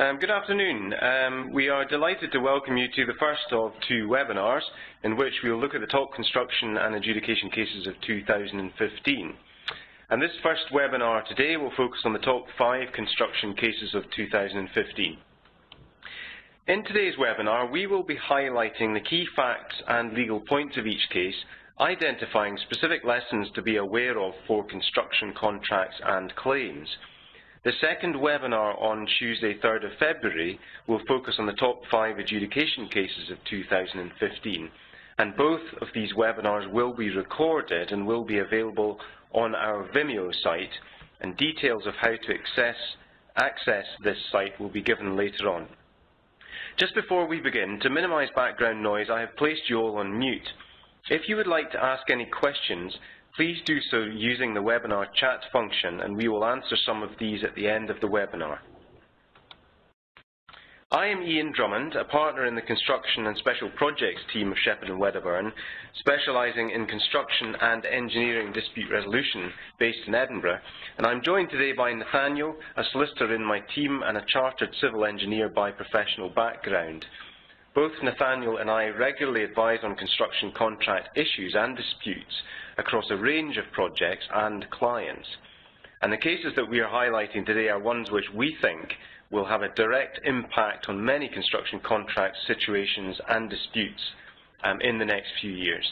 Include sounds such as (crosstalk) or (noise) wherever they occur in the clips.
Um, good afternoon. Um, we are delighted to welcome you to the first of two webinars in which we will look at the top construction and adjudication cases of 2015. And this first webinar today will focus on the top five construction cases of 2015. In today's webinar, we will be highlighting the key facts and legal points of each case, identifying specific lessons to be aware of for construction contracts and claims. The second webinar on Tuesday, 3rd of February, will focus on the top five adjudication cases of 2015. And both of these webinars will be recorded and will be available on our Vimeo site, and details of how to access, access this site will be given later on. Just before we begin, to minimise background noise, I have placed you all on mute. If you would like to ask any questions, Please do so using the webinar chat function and we will answer some of these at the end of the webinar. I am Iain Drummond, a partner in the Construction and Special Projects team of Shepherd and Wedderburn, specialising in construction and engineering dispute resolution based in Edinburgh, and I'm joined today by Nathaniel, a solicitor in my team and a chartered civil engineer by professional background. Both Nathaniel and I regularly advise on construction contract issues and disputes across a range of projects and clients. And the cases that we are highlighting today are ones which we think will have a direct impact on many construction contracts, situations and disputes um, in the next few years.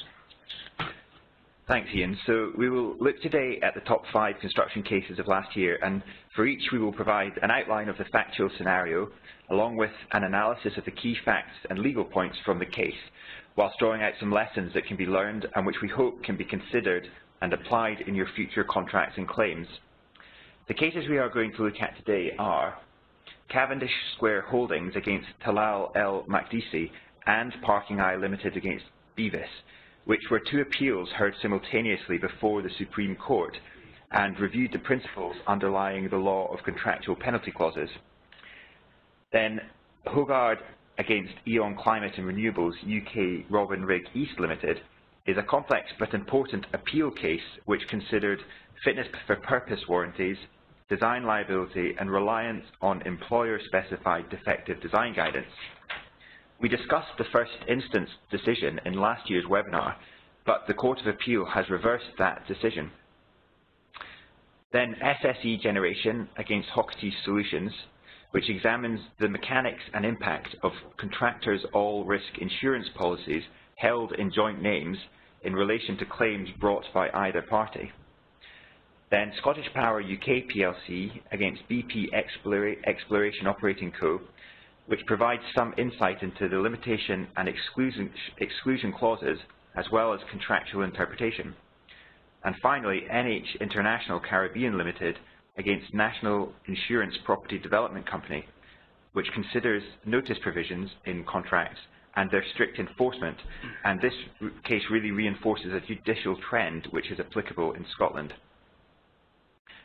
Thanks, Iain. So we will look today at the top five construction cases of last year, and for each we will provide an outline of the factual scenario, along with an analysis of the key facts and legal points from the case, whilst drawing out some lessons that can be learned and which we hope can be considered and applied in your future contracts and claims. The cases we are going to look at today are Cavendish Square Holdings against Talal El Makdisi and Parking Eye Limited against Beavis, which were two appeals heard simultaneously before the Supreme Court and reviewed the principles underlying the law of contractual penalty clauses. Then Højgaard against E.ON Climate and Renewables UK Robin Rigg East Limited is a complex but important appeal case which considered fitness for purpose warranties, design liability and reliance on employer-specified defective design guidance. We discussed the first instance decision in last year's webinar, but the Court of Appeal has reversed that decision. Then SSE Generation against Hochtief Solutions, which examines the mechanics and impact of contractors' all-risk insurance policies held in joint names in relation to claims brought by either party. Then Scottish Power UK plc against BP Exploration Operating Co which provides some insight into the limitation and exclusion, exclusion clauses as well as contractual interpretation. And finally, NH International Caribbean Limited against National Insurance Property Development Company, which considers notice provisions in contracts and their strict enforcement, and this case really reinforces a judicial trend which is applicable in Scotland.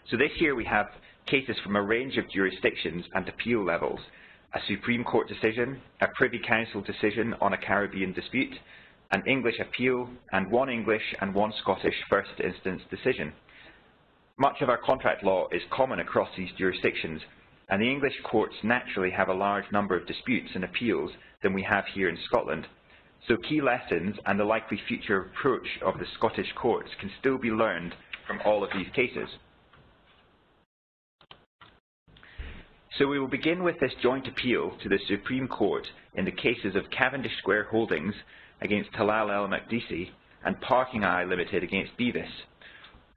So this year we have cases from a range of jurisdictions and appeal levels, a Supreme Court decision, a Privy Council decision on a Caribbean dispute, an English appeal, and one English and one Scottish first instance decision. Much of our contract law is common across these jurisdictions, and the English courts naturally have a large number of disputes and appeals than we have here in Scotland. So key lessons and the likely future approach of the Scottish courts can still be learned from all of these cases. So we will begin with this joint appeal to the Supreme Court in the cases of Cavendish Square Holdings against Talal El Makdisi and Parking Eye Limited against Beavis.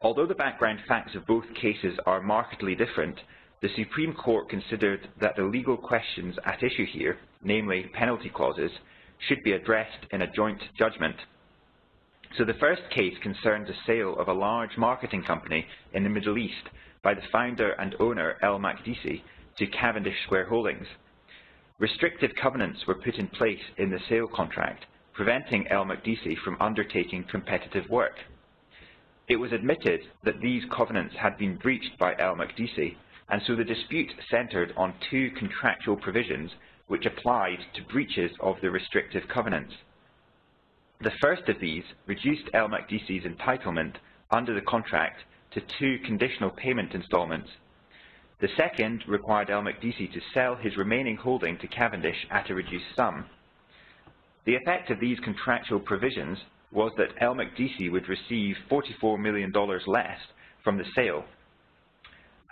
Although the background facts of both cases are markedly different, the Supreme Court considered that the legal questions at issue here, namely penalty clauses, should be addressed in a joint judgment. So the first case concerns the sale of a large marketing company in the Middle East by the founder and owner El Makdisi to Cavendish Square Holdings. Restrictive covenants were put in place in the sale contract, preventing El Makdisi from undertaking competitive work. It was admitted that these covenants had been breached by El Makdisi, and so the dispute centred on two contractual provisions which applied to breaches of the restrictive covenants. The first of these reduced El Makdisi's entitlement under the contract to two conditional payment instalments The second required El Makdisi to sell his remaining holding to Cavendish at a reduced sum. The effect of these contractual provisions was that El would receive $44 million less from the sale.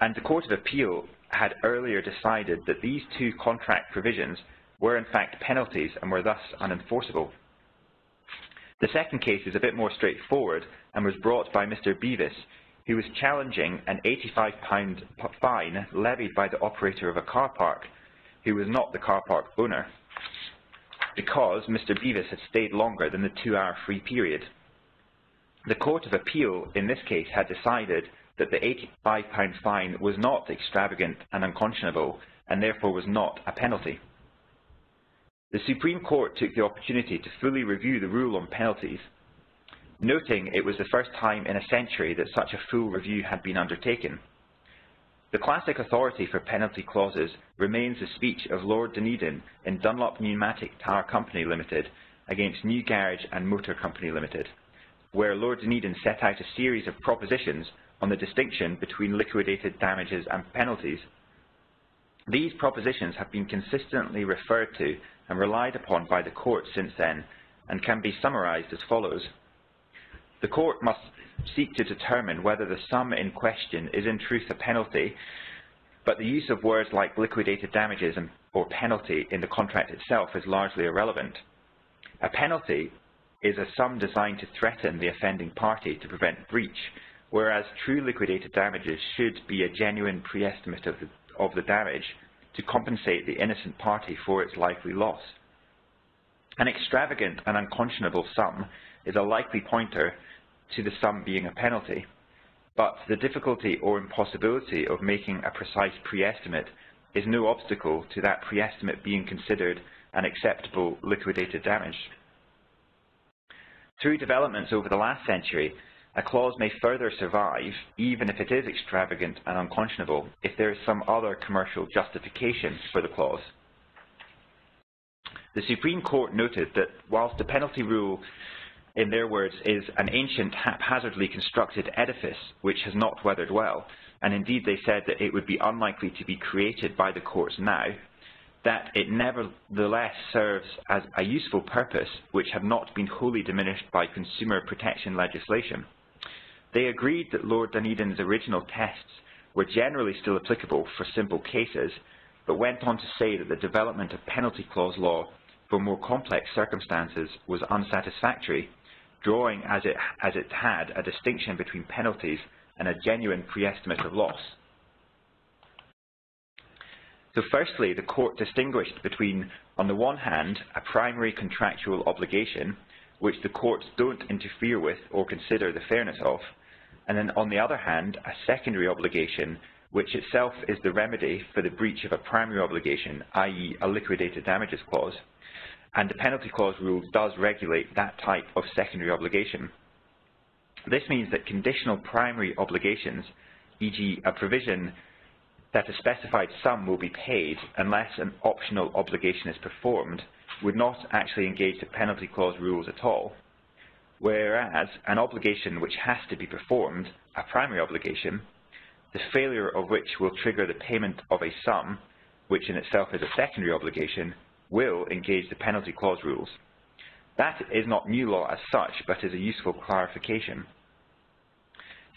And the Court of Appeal had earlier decided that these two contract provisions were in fact penalties and were thus unenforceable. The second case is a bit more straightforward and was brought by Mr Beavis, who was challenging an £85 fine levied by the operator of a car park, who was not the car park owner, because Mr Beavis had stayed longer than the two-hour free period. The Court of Appeal in this case had decided that the £85 fine was not extravagant and unconscionable and therefore was not a penalty. The Supreme Court took the opportunity to fully review the rule on penalties, noting it was the first time in a century that such a full review had been undertaken. The classic authority for penalty clauses remains the speech of Lord Dunedin in Dunlop Pneumatic Tyre Company Limited against New Garage and Motor Company Limited, where Lord Dunedin set out a series of propositions on the distinction between liquidated damages and penalties. These propositions have been consistently referred to and relied upon by the court since then and can be summarised as follows. The court must seek to determine whether the sum in question is in truth a penalty, but the use of words like liquidated damages and, or penalty in the contract itself is largely irrelevant. A penalty is a sum designed to threaten the offending party to prevent breach, whereas true liquidated damages should be a genuine pre-estimate of the, of the damage to compensate the innocent party for its likely loss. An extravagant and unconscionable sum is a likely pointer to the sum being a penalty, but the difficulty or impossibility of making a precise pre-estimate is no obstacle to that pre-estimate being considered an acceptable liquidated damage. Through developments over the last century, a clause may further survive, even if it is extravagant and unconscionable, if there is some other commercial justification for the clause. The Supreme Court noted that whilst the penalty rule, in their words, is an ancient, haphazardly constructed edifice which has not weathered well, and indeed they said that it would be unlikely to be created by the courts now, that it nevertheless serves as a useful purpose which had not been wholly diminished by consumer protection legislation. They agreed that Lord Dunedin's original tests were generally still applicable for simple cases, but went on to say that the development of penalty clause law for more complex circumstances was unsatisfactory, drawing as it, as it had a distinction between penalties and a genuine pre-estimate of loss. So firstly, the court distinguished between, on the one hand, a primary contractual obligation, which the courts don't interfere with or consider the fairness of, and then on the other hand, a secondary obligation, which itself is the remedy for the breach of a primary obligation, i.e. a liquidated damages clause, and the penalty clause rule does regulate that type of secondary obligation. This means that conditional primary obligations, e.g. a provision that a specified sum will be paid unless an optional obligation is performed, would not actually engage the penalty clause rules at all whereas an obligation which has to be performed, a primary obligation, the failure of which will trigger the payment of a sum, which in itself is a secondary obligation, will engage the penalty clause rules. That is not new law as such, but is a useful clarification.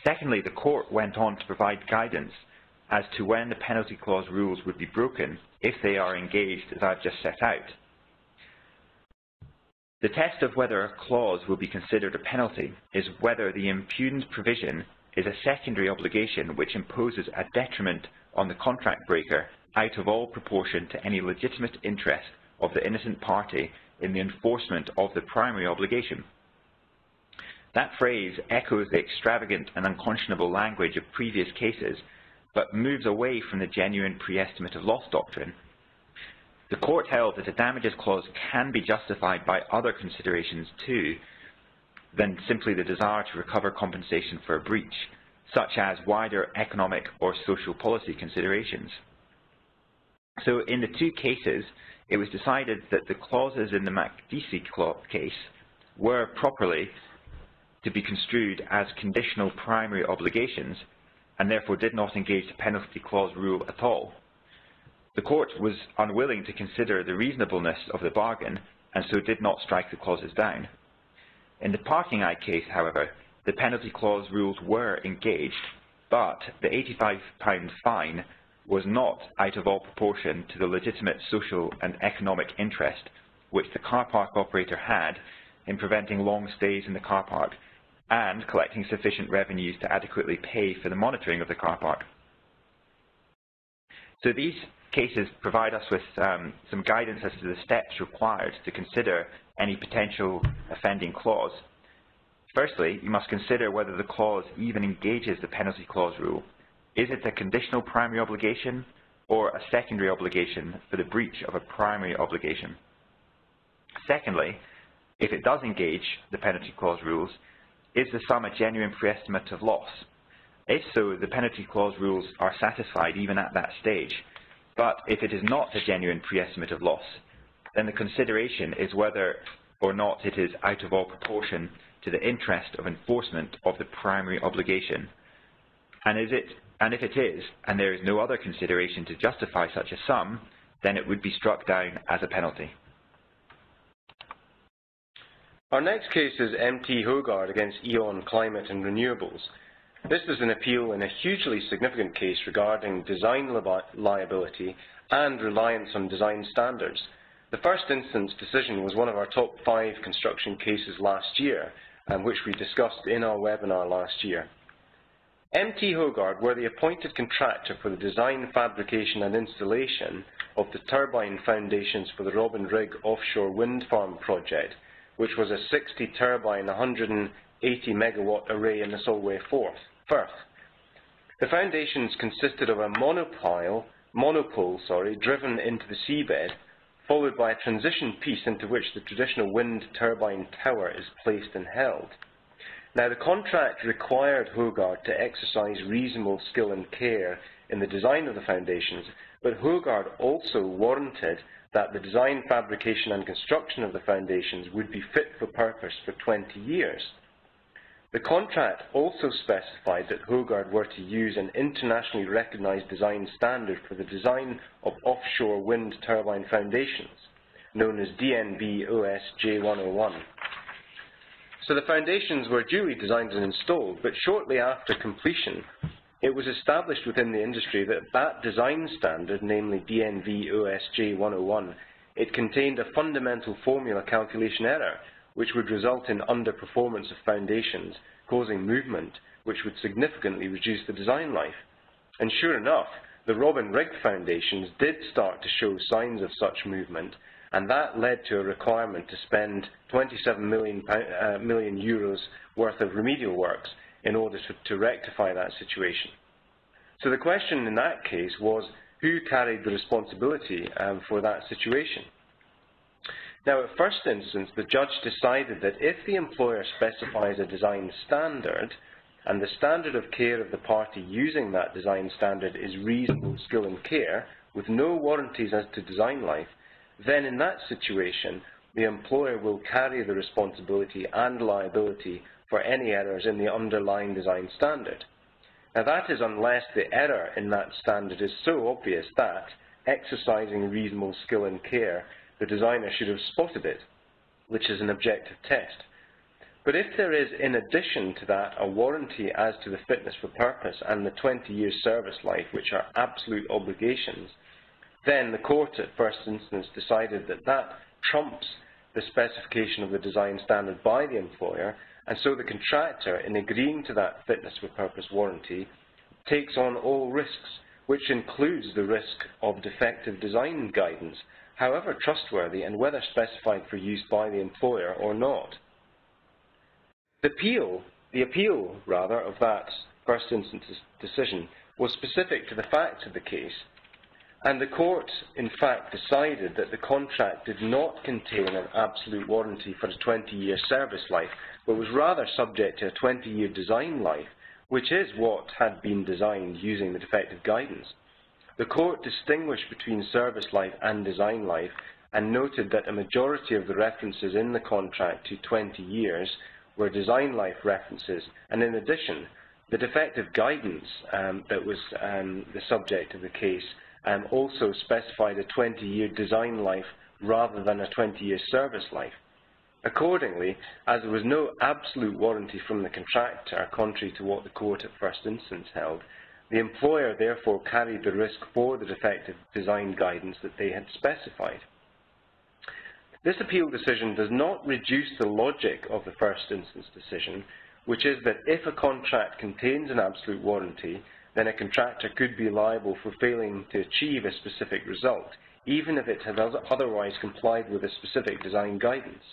Secondly, the court went on to provide guidance as to when the penalty clause rules would be broken if they are engaged as I've just set out. The test of whether a clause will be considered a penalty is whether the impugned provision is a secondary obligation which imposes a detriment on the contract breaker out of all proportion to any legitimate interest of the innocent party in the enforcement of the primary obligation. That phrase echoes the extravagant and unconscionable language of previous cases, but moves away from the genuine pre-estimate of loss doctrine the court held that a damages clause can be justified by other considerations too than simply the desire to recover compensation for a breach, such as wider economic or social policy considerations. So in the two cases, it was decided that the clauses in the Makdisi case were properly to be construed as conditional primary obligations and therefore did not engage the penalty clause rule at all. The court was unwilling to consider the reasonableness of the bargain and so did not strike the clauses down. In the Parking Eye case, however, the penalty clause rules were engaged, but the £85 fine was not out of all proportion to the legitimate social and economic interest which the car park operator had in preventing long stays in the car park and collecting sufficient revenues to adequately pay for the monitoring of the car park. So these cases provide us with um, some guidance as to the steps required to consider any potential offending clause. Firstly, you must consider whether the clause even engages the penalty clause rule. Is it a conditional primary obligation or a secondary obligation for the breach of a primary obligation? Secondly, if it does engage the penalty clause rules, is the sum a genuine pre-estimate of loss? If so, the penalty clause rules are satisfied even at that stage. But if it is not a genuine pre-estimate of loss, then the consideration is whether or not it is out of all proportion to the interest of enforcement of the primary obligation. And, is it, and if it is, and there is no other consideration to justify such a sum, then it would be struck down as a penalty. Our next case is MT Højgaard against E.ON Climate and Renewables. This is an appeal in a hugely significant case regarding design li liability and reliance on design standards. The first instance decision was one of our top five construction cases last year, and which we discussed in our webinar last year. MT Højgaard were the appointed contractor for the design, fabrication and installation of the turbine foundations for the Robin Rigg offshore wind farm project, which was a 60 turbine, 180 megawatt array in the Solway Firth. The foundations consisted of a monopile, monopole sorry, driven into the seabed, followed by a transition piece into which the traditional wind turbine tower is placed and held. Now, the contract required Højgaard to exercise reasonable skill and care in the design of the foundations, but Højgaard also warranted that the design, fabrication and construction of the foundations would be fit for purpose for 20 years. The contract also specified that Højgaard were to use an internationally recognized design standard for the design of offshore wind turbine foundations, known as DNV OS J101. So the foundations were duly designed and installed, but shortly after completion, it was established within the industry that that design standard, namely DNV OSJ 101, it contained a fundamental formula calculation error, which would result in underperformance of foundations, causing movement, which would significantly reduce the design life. And sure enough, the Robin Rigg foundations did start to show signs of such movement, and that led to a requirement to spend 27 million, uh, million euros worth of remedial works in order to, to rectify that situation. So the question in that case was who carried the responsibility um, for that situation? Now, at first instance, the judge decided that if the employer specifies a design standard, and the standard of care of the party using that design standard is reasonable skill and care, with no warranties as to design life, then in that situation, the employer will carry the responsibility and liability for any errors in the underlying design standard. Now that is unless the error in that standard is so obvious that, exercising reasonable skill and care, the designer should have spotted it, which is an objective test. But if there is, in addition to that, a warranty as to the fitness for purpose and the 20-year service life, which are absolute obligations, then the court at first instance decided that that trumps the specification of the design standard by the employer and so the contractor, in agreeing to that fitness for purpose warranty, takes on all risks, which includes the risk of defective design guidance, however trustworthy and whether specified for use by the employer or not. The appeal, the appeal rather, of that first instance decision was specific to the facts of the case and the court, in fact, decided that the contract did not contain an absolute warranty for a 20-year service life, but was rather subject to a 20-year design life, which is what had been designed using the defective guidance. The court distinguished between service life and design life and noted that a majority of the references in the contract to 20 years were design life references, and in addition, The defective guidance um, that was um, the subject of the case um, also specified a 20-year design life rather than a 20-year service life. Accordingly, as there was no absolute warranty from the contractor, contrary to what the court at first instance held, the employer therefore carried the risk for the defective design guidance that they had specified. This appeal decision does not reduce the logic of the first instance decision, which is that if a contract contains an absolute warranty, then a contractor could be liable for failing to achieve a specific result, even if it had otherwise complied with a specific design guidance.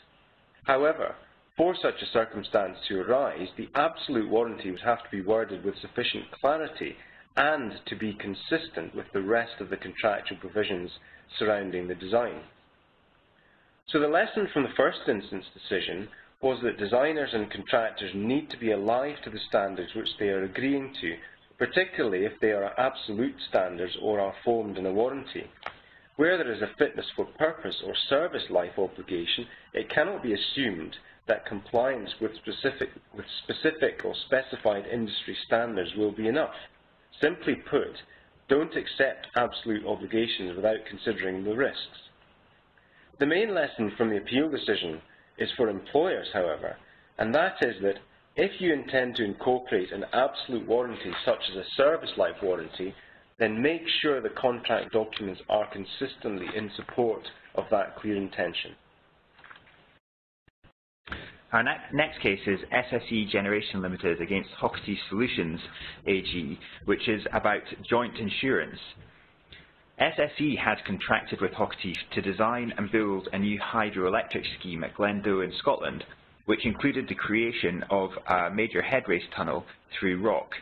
However, for such a circumstance to arise, the absolute warranty would have to be worded with sufficient clarity and to be consistent with the rest of the contractual provisions surrounding the design. So the lesson from the first instance decision was that designers and contractors need to be alive to the standards which they are agreeing to, particularly if they are absolute standards or are formed in a warranty. Where there is a fitness for purpose or service life obligation, it cannot be assumed that compliance with specific, with specific or specified industry standards will be enough. Simply put, don't accept absolute obligations without considering the risks. The main lesson from the appeal decision is for employers, however, and that is that if you intend to incorporate an absolute warranty such as a service life warranty, then make sure the contract documents are consistently in support of that clear intention. Our ne next case is SSE Generation Limited against Hochtief Solutions AG, which is about joint insurance. SSE had contracted with Hochtief to design and build a new hydroelectric scheme at Glendoe in Scotland, which included the creation of a major headrace tunnel through rock.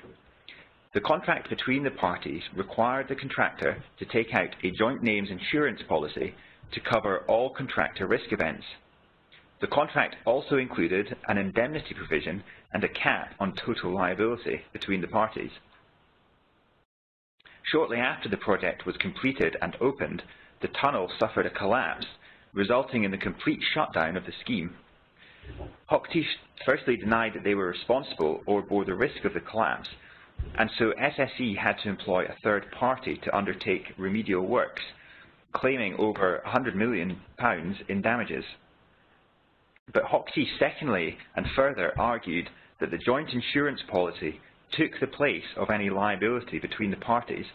The contract between the parties required the contractor to take out a joint names insurance policy to cover all contractor risk events. The contract also included an indemnity provision and a cap on total liability between the parties. Shortly after the project was completed and opened, the tunnel suffered a collapse, resulting in the complete shutdown of the scheme. Hochtief firstly denied that they were responsible or bore the risk of the collapse, and so SSE had to employ a third party to undertake remedial works, claiming over £100 million in damages. But Hochtief secondly and further argued that the joint insurance policy took the place of any liability between the parties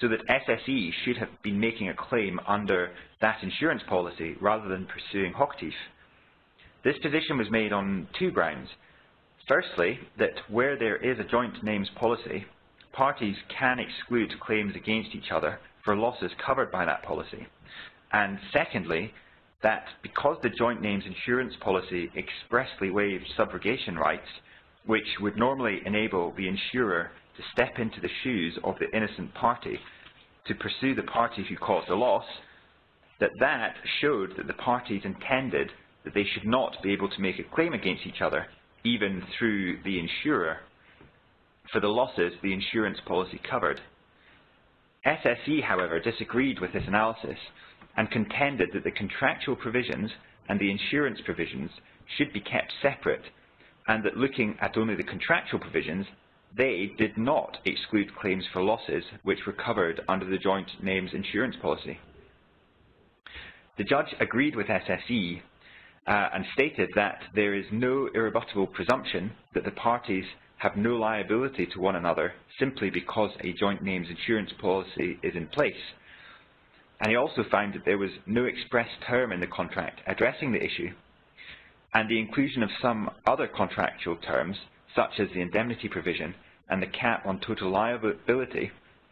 so that SSE should have been making a claim under that insurance policy rather than pursuing Hochtief. This position was made on two grounds. Firstly, that where there is a joint names policy, parties can exclude claims against each other for losses covered by that policy. And secondly, that because the joint names insurance policy expressly waived subrogation rights, which would normally enable the insurer to step into the shoes of the innocent party to pursue the party who caused the loss, that that showed that the parties intended that they should not be able to make a claim against each other, even through the insurer, for the losses the insurance policy covered. SSE, however, disagreed with this analysis and contended that the contractual provisions and the insurance provisions should be kept separate and that looking at only the contractual provisions, they did not exclude claims for losses which were covered under the joint names insurance policy. The judge agreed with SSE uh, and stated that there is no irrebuttable presumption that the parties have no liability to one another simply because a joint names insurance policy is in place. And he also found that there was no express term in the contract addressing the issue, and the inclusion of some other contractual terms, such as the indemnity provision and the cap on total liability,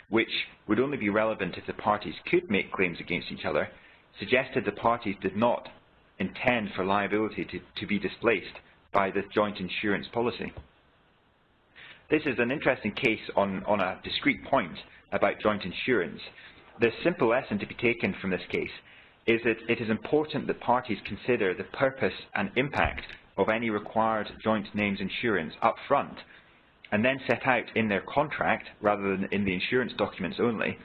which would only be relevant if the parties could make claims against each other, suggested the parties did not intend for liability to, to be displaced by the joint insurance policy. This is an interesting case on, on a discrete point about joint insurance, the simple lesson to be taken from this case is that it is important that parties consider the purpose and impact of any required joint names insurance up front and then set out in their contract, rather than in the insurance documents only,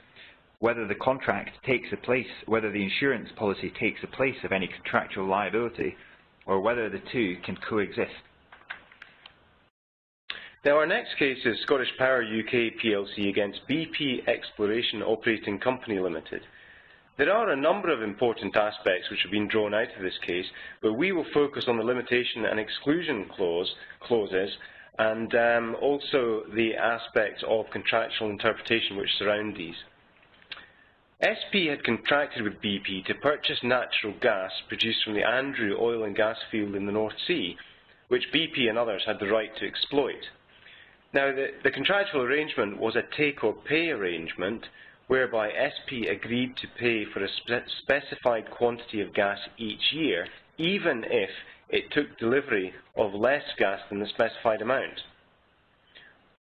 whether the contract takes a place, whether the insurance policy takes the place of any contractual liability, or whether the two can coexist. Now our next case is Scottish Power UK plc against BP Exploration Operating Company Limited. There are a number of important aspects which have been drawn out of this case, but we will focus on the limitation and exclusion clause, clauses and um, also the aspects of contractual interpretation which surround these. SP had contracted with BP to purchase natural gas produced from the Andrew oil and gas field in the North Sea, which BP and others had the right to exploit. Now, the, the contractual arrangement was a take-or-pay arrangement whereby SP agreed to pay for a spe specified quantity of gas each year, even if it took delivery of less gas than the specified amount.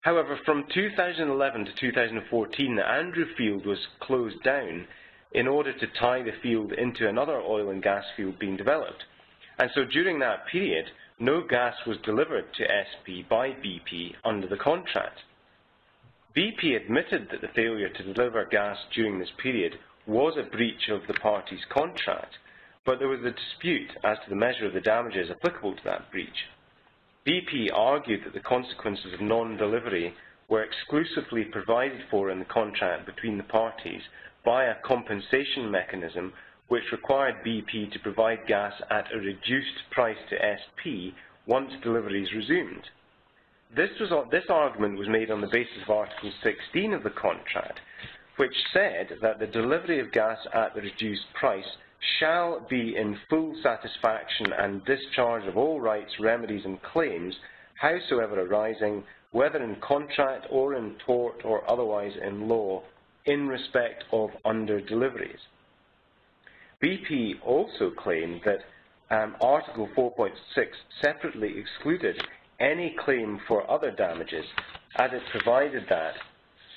However, from 2011 to 2014, the Andrew field was closed down in order to tie the field into another oil and gas field being developed. And so during that period, no gas was delivered to SP by BP under the contract. BP admitted that the failure to deliver gas during this period was a breach of the parties' contract, but there was a dispute as to the measure of the damages applicable to that breach. BP argued that the consequences of non-delivery were exclusively provided for in the contract between the parties by a compensation mechanism which required BP to provide gas at a reduced price to SP once deliveries resumed. This, was, this argument was made on the basis of Article 16 of the contract, which said that the delivery of gas at the reduced price shall be in full satisfaction and discharge of all rights, remedies and claims, howsoever arising, whether in contract or in tort or otherwise in law, in respect of under-deliveries. BP also claimed that um, Article 4.6 separately excluded any claim for other damages, as it provided that,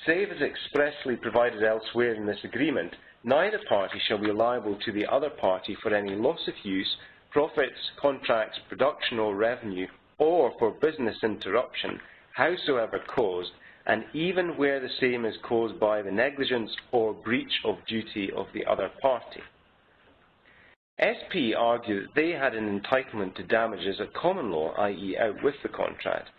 save as expressly provided elsewhere in this agreement, neither party shall be liable to the other party for any loss of use, profits, contracts, production or revenue, or for business interruption, howsoever caused, and even where the same is caused by the negligence or breach of duty of the other party. SP argued that they had an entitlement to damages at common law, i.e. out with the contract,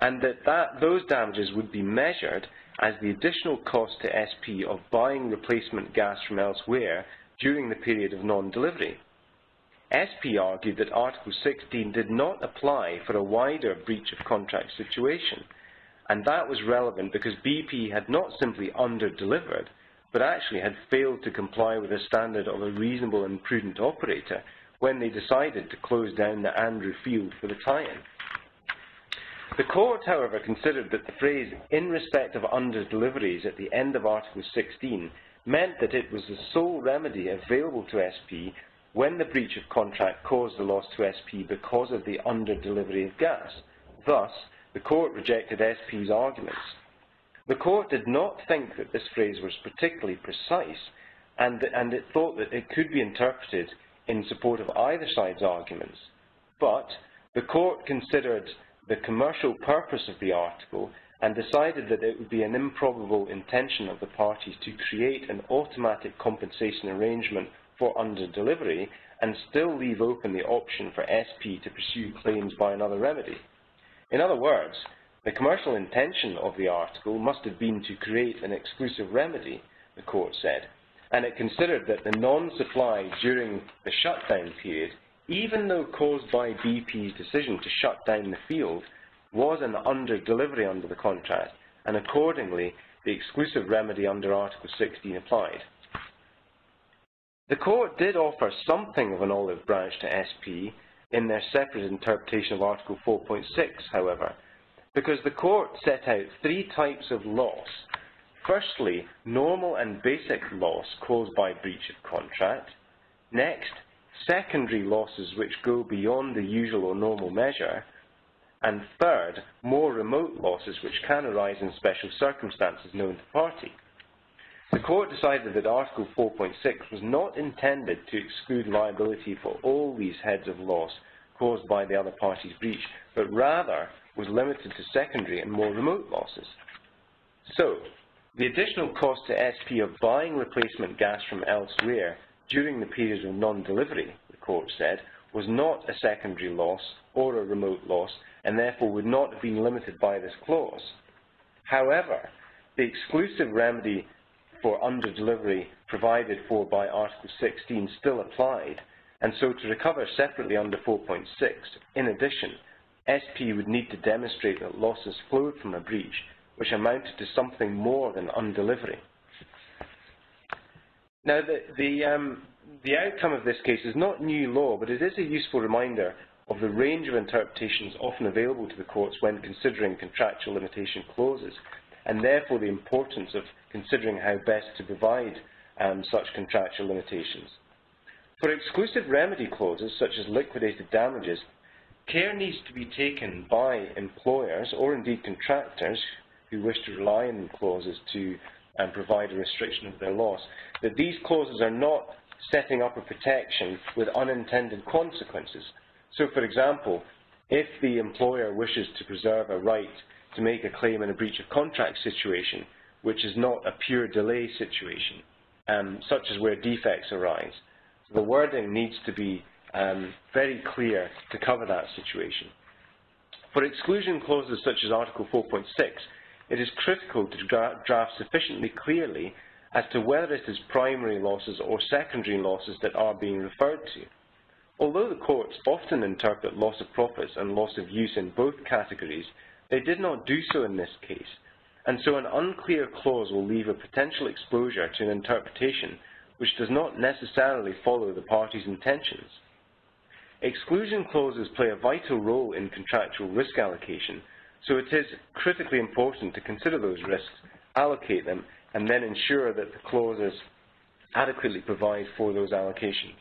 and that, that those damages would be measured as the additional cost to SP of buying replacement gas from elsewhere during the period of non-delivery. SP argued that Article 16 did not apply for a wider breach of contract situation, and that was relevant because BP had not simply under-delivered, but actually had failed to comply with the standard of a reasonable and prudent operator when they decided to close down the Andrew field for the tie-in. The court, however, considered that the phrase, in respect of under-deliveries at the end of Article 16, meant that it was the sole remedy available to SP when the breach of contract caused the loss to SP because of the under-delivery of gas. Thus, the court rejected SP's arguments. The court did not think that this phrase was particularly precise, and, and it thought that it could be interpreted in support of either side's arguments. But the court considered the commercial purpose of the article and decided that it would be an improbable intention of the parties to create an automatic compensation arrangement for under-delivery and still leave open the option for SP to pursue claims by another remedy. In other words, the commercial intention of the article must have been to create an exclusive remedy, the court said, and it considered that the non-supply during the shutdown period, even though caused by BP's decision to shut down the field, was an under-delivery under the contract, and accordingly, the exclusive remedy under Article 16 applied. The court did offer something of an olive branch to SP in their separate interpretation of Article 4.6, however, because the court set out three types of loss. Firstly, normal and basic loss caused by breach of contract. Next, secondary losses which go beyond the usual or normal measure. And third, more remote losses which can arise in special circumstances known to the party. The court decided that Article 4.6 was not intended to exclude liability for all these heads of loss caused by the other party's breach, but rather was limited to secondary and more remote losses. So, the additional cost to SP of buying replacement gas from elsewhere during the period of non-delivery, the court said, was not a secondary loss or a remote loss and therefore would not have been limited by this clause. However, the exclusive remedy for under-delivery provided for by Article 16 still applied, and so to recover separately under 4.6, in addition, SP would need to demonstrate that losses flowed from a breach which amounted to something more than undelivery. Now, the, the, um, the outcome of this case is not new law, but it is a useful reminder of the range of interpretations often available to the courts when considering contractual limitation clauses, and therefore the importance of considering how best to provide um, such contractual limitations. For exclusive remedy clauses, such as liquidated damages, care needs to be taken by employers, or indeed contractors, who wish to rely on clauses to um, provide a restriction of their loss, that these clauses are not setting up a protection with unintended consequences. So, for example, if the employer wishes to preserve a right to make a claim in a breach of contract situation, which is not a pure delay situation, um, such as where defects arise, the wording needs to be um, very clear to cover that situation. For exclusion clauses such as Article 4.6, it is critical to draft sufficiently clearly as to whether it is primary losses or secondary losses that are being referred to. Although the courts often interpret loss of profits and loss of use in both categories, they did not do so in this case, and so an unclear clause will leave a potential exposure to an interpretation which does not necessarily follow the party's intentions. Exclusion clauses play a vital role in contractual risk allocation, so it is critically important to consider those risks, allocate them, and then ensure that the clauses adequately provide for those allocations.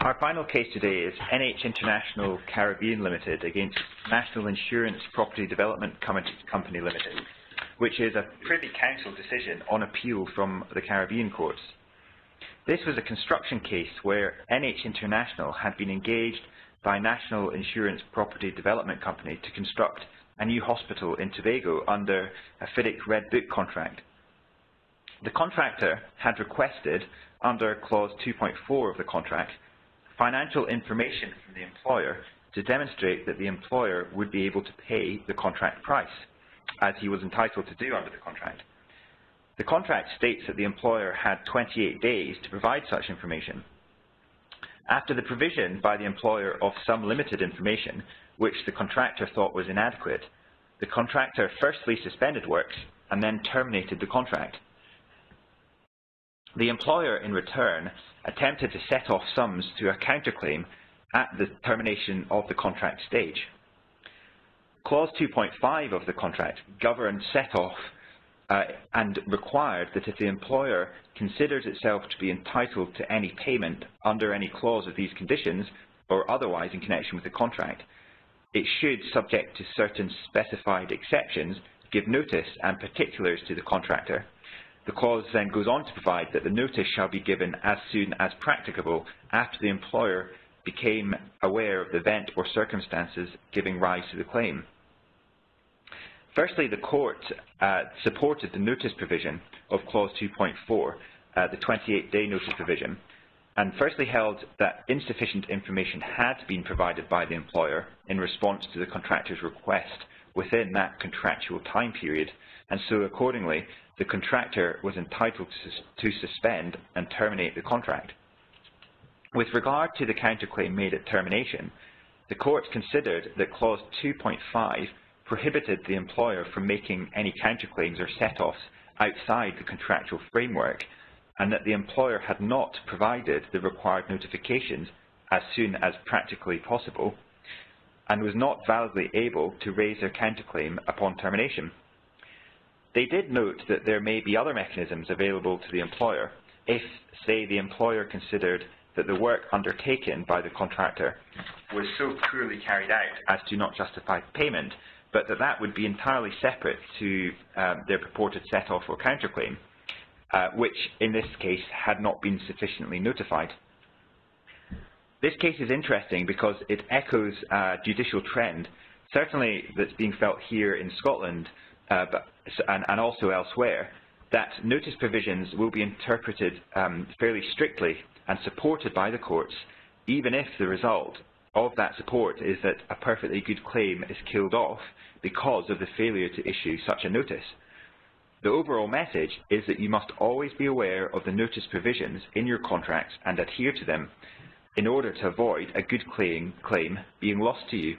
Our final case today is NH International Caribbean Limited against National Insurance Property Development Company Limited, which is a Privy Council decision on appeal from the Caribbean courts. This was a construction case where NH International had been engaged by National Insurance Property Development Company to construct a new hospital in Tobago under a FIDIC Red Book contract. The contractor had requested, under Clause 2.4 of the contract, financial information from the employer to demonstrate that the employer would be able to pay the contract price, as he was entitled to do under the contract. The contract states that the employer had 28 days to provide such information. After the provision by the employer of some limited information, which the contractor thought was inadequate, the contractor firstly suspended works and then terminated the contract. The employer, in return, attempted to set off sums through a counterclaim at the termination of the contract stage. Clause 2.5 of the contract governed set-off uh, and required that if the employer considers itself to be entitled to any payment under any clause of these conditions, or otherwise in connection with the contract, it should, subject to certain specified exceptions, give notice and particulars to the contractor. The clause then goes on to provide that the notice shall be given as soon as practicable after the employer became aware of the event or circumstances giving rise to the claim. Firstly, the court uh, supported the notice provision of clause 2.4, uh, the 28-day notice provision, and firstly held that insufficient information had been provided by the employer in response to the contractor's request within that contractual time period, and so accordingly the contractor was entitled to, to suspend and terminate the contract. With regard to the counterclaim made at termination, the court considered that clause 2.5 prohibited the employer from making any counterclaims or set-offs outside the contractual framework and that the employer had not provided the required notifications as soon as practically possible and was not validly able to raise their counterclaim upon termination. They did note that there may be other mechanisms available to the employer if, say, the employer considered that the work undertaken by the contractor was so poorly carried out as to not justify payment, but that that would be entirely separate to um, their purported set-off or counterclaim, uh, which in this case had not been sufficiently notified. This case is interesting because it echoes a judicial trend, certainly that's being felt here in Scotland uh, but, and, and, also elsewhere, that notice provisions will be interpreted um, fairly strictly and supported by the courts, even if the result of that support is that a perfectly good claim is killed off because of the failure to issue such a notice. The overall message is that you must always be aware of the notice provisions in your contracts and adhere to them in order to avoid a good claim, claim being lost to you.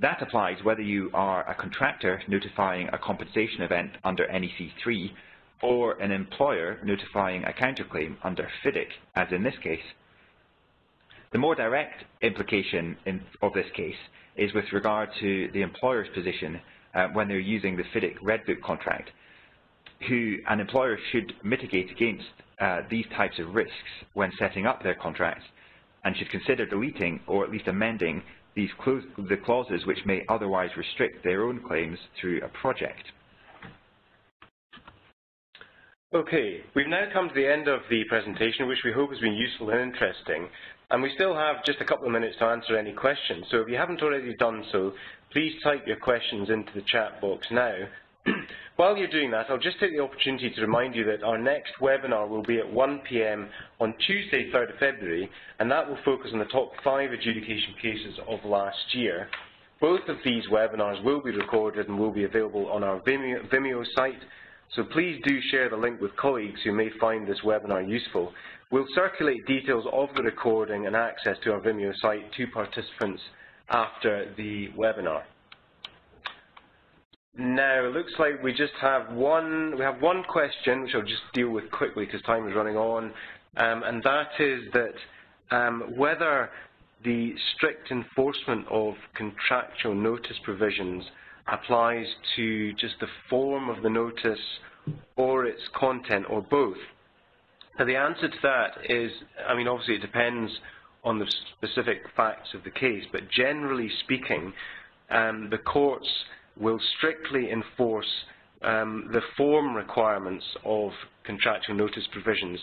That applies whether you are a contractor notifying a compensation event under NEC 3 or an employer notifying a counterclaim under FIDIC, as in this case. The more direct implication in, of this case is with regard to the employer's position uh, when they're using the FIDIC Red Book contract, who an employer should mitigate against uh, these types of risks when setting up their contracts and should consider deleting or at least amending these the clauses which may otherwise restrict their own claims through a project. Okay, we've now come to the end of the presentation, which we hope has been useful and interesting. And we still have just a couple of minutes to answer any questions. So if you haven't already done so, please type your questions into the chat box now. (clears throat) While you're doing that, I'll just take the opportunity to remind you that our next webinar will be at 1pm on Tuesday, 3rd of February, and that will focus on the top five adjudication cases of last year. Both of these webinars will be recorded and will be available on our Vimeo, Vimeo site, so please do share the link with colleagues who may find this webinar useful. We'll circulate details of the recording and access to our Vimeo site to participants after the webinar. Now, it looks like we just have one, we have one question, which I'll just deal with quickly because time is running on, um, and that is that um, whether the strict enforcement of contractual notice provisions applies to just the form of the notice or its content or both. Now, the answer to that is, I mean, obviously it depends on the specific facts of the case, but generally speaking, um, the courts will strictly enforce um, the form requirements of contractual notice provisions.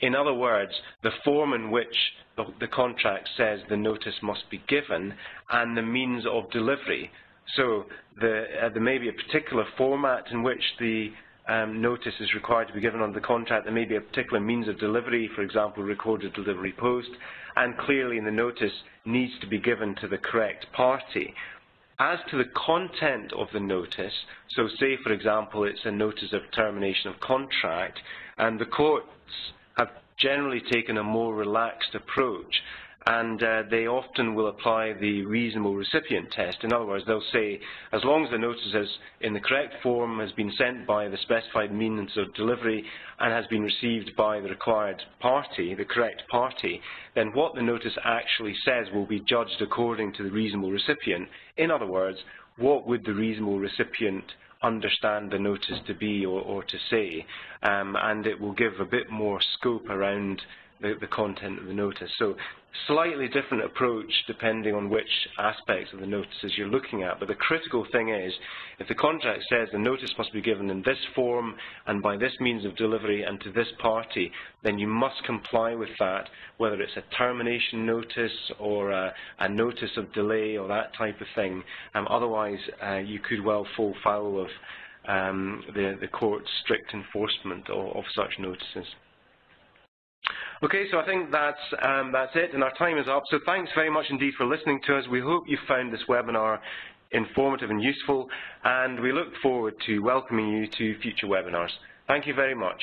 In other words, the form in which the, the contract says the notice must be given and the means of delivery. So the, uh, there may be a particular format in which the um, notice is required to be given under the contract. There may be a particular means of delivery, for example, recorded delivery post, and clearly the notice needs to be given to the correct party. As to the content of the notice, so say, for example, it's a notice of termination of contract, and the courts have generally taken a more relaxed approach and uh, they often will apply the reasonable recipient test. In other words, they'll say, as long as the notice is in the correct form, has been sent by the specified means of delivery, and has been received by the required party, the correct party, then what the notice actually says will be judged according to the reasonable recipient. In other words, what would the reasonable recipient understand the notice to be or, or to say, um, and it will give a bit more scope around the, the content of the notice. So slightly different approach depending on which aspects of the notices you're looking at. But the critical thing is, if the contract says the notice must be given in this form and by this means of delivery and to this party, then you must comply with that, whether it's a termination notice or a, a notice of delay or that type of thing. Um, otherwise, uh, you could well fall foul of um, the, the court's strict enforcement of, of such notices. Okay, so I think that's, um, that's it, and our time is up. So thanks very much indeed for listening to us. We hope you found this webinar informative and useful, and we look forward to welcoming you to future webinars. Thank you very much.